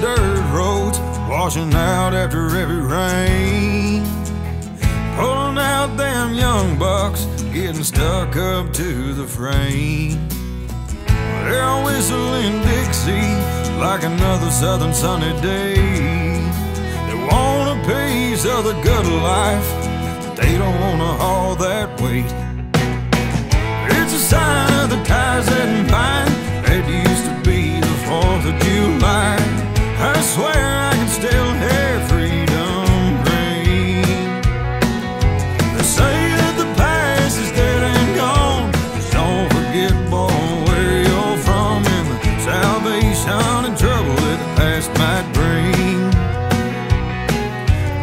dirt roads, washing out after every rain. Pulling out them young bucks, getting stuck up to the frame. They're whistling Dixie like another southern sunny day. They want a piece of the good life, but they don't want to haul that weight. It's a sign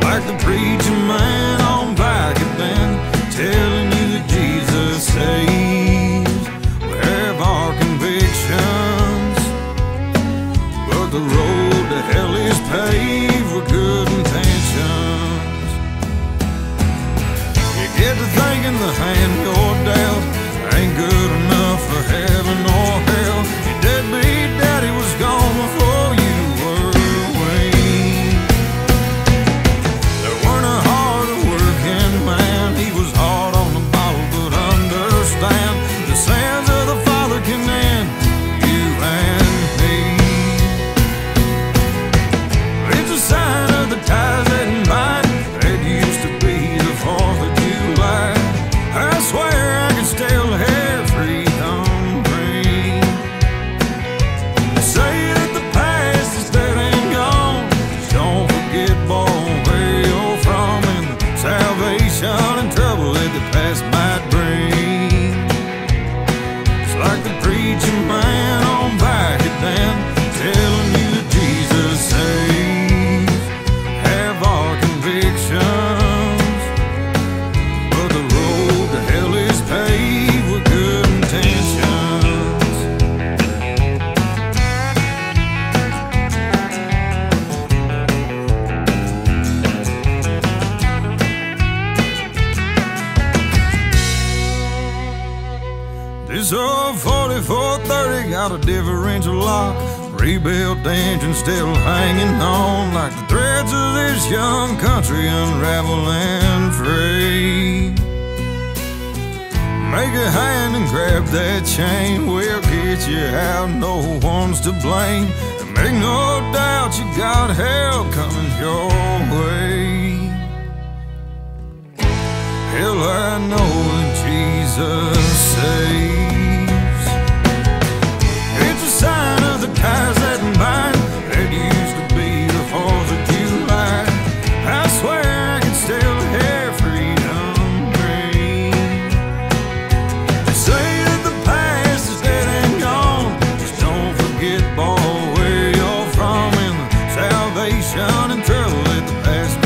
Like the preacher man on back at Ben, telling you that Jesus saves. We have our convictions, but the road to hell is paved with good intentions. You get to thinking the hand you're salvation and trouble that the past Old 4430 got a differential lock. Rebuilt engine still hanging on like the threads of this young country unraveling free. Make a hand and grab that chain. We'll get you out, no one's to blame. And make no doubt you got help coming your way. Hell, I know Jesus and trouble that the past.